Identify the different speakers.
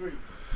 Speaker 1: three.